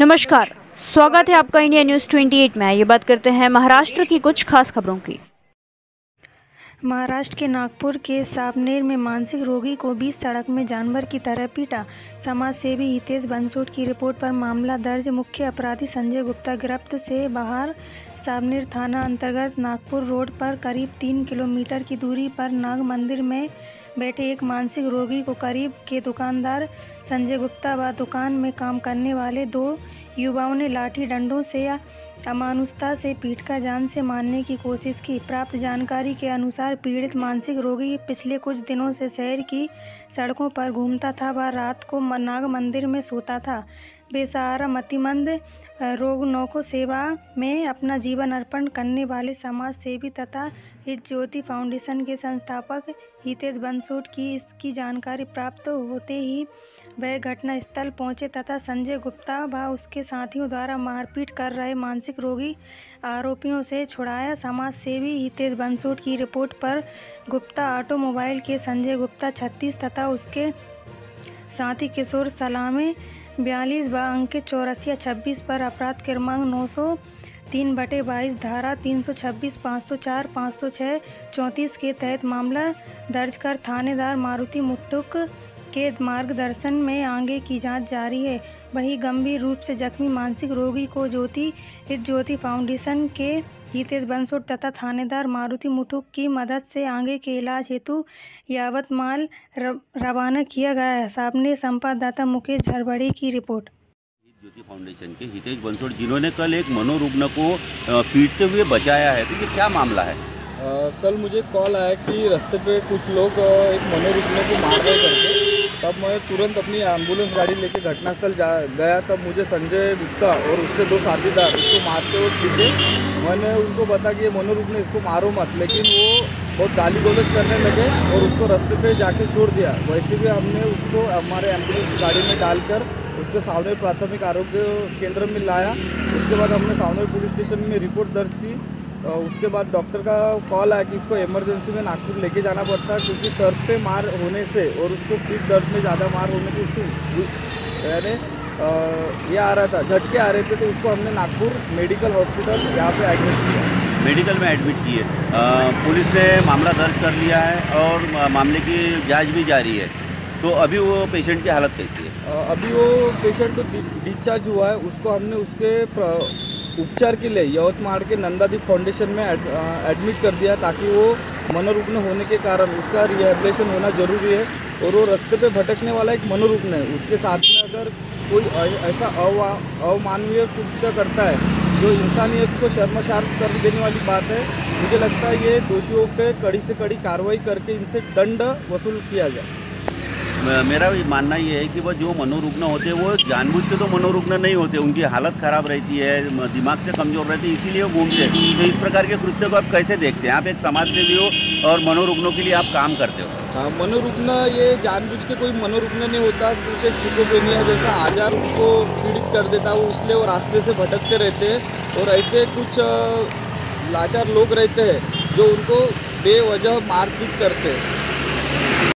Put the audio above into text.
नमस्कार। स्वागत है आपका इंडिया न्यूज़ 28 में। ये बात करते हैं महाराष्ट्र की कुछ खास खबरों की। महाराष्ट्र के नागपुर के सावनेर में मानसिक रोगी को बीच सड़क में जानवर की तरह पीटा। समाज सेवी हितेश बंसोट की रिपोर्ट पर मामला दर्ज। मुख्य अपराधी संजय गुप्ता गिरफ्त से बाहर। सावनेर थाना अंतर्गत नागपुर रोड पर करीब तीन किलोमीटर की दूरी पर नाग मंदिर में बैठे एक मानसिक रोगी को करीब के दुकानदार संजय गुप्ता व दुकान में काम करने वाले दो युवाओं ने लाठी डंडों से या अमानुषता से पीटकर जान से मारने की कोशिश की। प्राप्त जानकारी के अनुसार पीड़ित मानसिक रोगी पिछले कुछ दिनों से शहर की सड़कों पर घूमता था व रात को नाग मंदिर में सोता था। बेसहारा, मतिमंद रोगनों को सेवा में अपना जीवन अर्पण करने वाले समाज सेवी तथा हित ज्योति फाउंडेशन के संस्थापक हितेश बंसोट की इसकी जानकारी प्राप्त होते ही वह घटनास्थल पहुँचे तथा संजय गुप्ता व उसके साथियों द्वारा मारपीट कर रहे मानसिक रोगी आरोपियों से छुड़ाया। समाज सेवी हितेश बंसोट की रिपोर्ट पर गुप्ता ऑटोमोबाइल के संजय गुप्ता छत्तीस तथा उसके साथी किशोर सलामे बयालीस व अंकित चौरासी छब्बीस पर अपराध क्रमांक नौ सौ तीन बटे बाईस धारा तीन सौ छब्बीस पाँच सौ चार पाँच सौ छः चौंतीस के तहत मामला दर्ज कर थानेदार मारुति मुट्टुक के मार्गदर्शन में आगे की जाँच जारी है। वहीं गंभीर रूप से जख्मी मानसिक रोगी को ज्योति हित ज्योति फाउंडेशन के हितेश बंसोट तथा थानेदार मारुति मुठुक की मदद से आगे के इलाज हेतु यावतमाल रवाना किया गया है। सामने संवाददाता मुकेश झरबड़ी की रिपोर्ट। ज्योति फाउंडेशन के हितेश बंसोड़ जिन्होंने कल एक मनोरुग्ण को पीटते हुए बचाया है तो ये क्या मामला है? आ, कल मुझे कॉल आया कि रास्ते पे कुछ लोग एक मनोरुग्ण को मार रहे करके तब मैं तुरंत अपनी एंबुलेंस गाड़ी लेके घटनास्थल जा, गया. तब मुझे संजय गुप्ता और उसके दो साथीदार उसको मारते हुए पीटे मैंने उनको बता कि ये ने इसको मारो मत. लेकिन वो बहुत गाली गोलज करने लगे और उसको रास्ते पे जाके छोड़ दिया. वैसे भी हमने उसको, हमारे एंबुलेंस गाड़ी में डालकर उसके सावनेर प्राथमिक आरोग्य केंद्र में लाया. उसके बाद हमने सावनेर पुलिस स्टेशन में रिपोर्ट दर्ज की. तो उसके बाद डॉक्टर का कॉल आया कि इसको इमरजेंसी में नागपुर लेके जाना पड़ता है क्योंकि सर पे मार होने से और उसको पीठ दर्द में ज़्यादा मार होने से उसको यानी ये आ रहा था झटके आ रहे थे तो उसको हमने नागपुर मेडिकल हॉस्पिटल यहाँ पे एडमिट किया। मेडिकल में एडमिट किए। पुलिस ने मामला दर्ज कर लिया है और मामले की जाँच भी जारी है। तो अभी वो पेशेंट की हालत कैसी है? अभी वो पेशेंट तो डिस्चार्ज हुआ है उसको हमने उसके उपचार के लिए यवतमाड़ के नंदादीप फाउंडेशन में एडमिट कर दिया ताकि वो मनोरुग्ण होने के कारण उसका रिहेबलेशन होना ज़रूरी है और वो रास्ते पे भटकने वाला एक मनोरुग्ण है। उसके साथ में अगर कोई ऐसा अवमानवीय कृत्य करता है, जो इंसानियत को शर्मशार कर देने वाली बात है, मुझे लगता है ये दोषियों पे कड़ी से कड़ी कार्रवाई करके इनसे दंड वसूल किया जाए। मेरा भी मानना ये है कि वो जो मनोरुग्ण होते हैं, वो जानबूझ के तो मनोरुग्ण नहीं होते, उनकी हालत ख़राब रहती है दिमाग से कमज़ोर रहती है, इसीलिए वो घूमते हैं। तो इस प्रकार के कृत्य को आप कैसे देखते हैं? आप एक समाज सेवी हो और मनोरुग्णों के लिए आप काम करते हो। हाँ ये जानबूझ के कोई मनोरुग्ण नहीं होता, कुछ एक सिकोपेनिया जैसा आजार उनको पीड़ित कर देता, वो इसलिए वो रास्ते से भटकते रहते हैं और ऐसे कुछ लाचार लोग रहते हैं जो उनको बेवजह मारपीट करते हैं।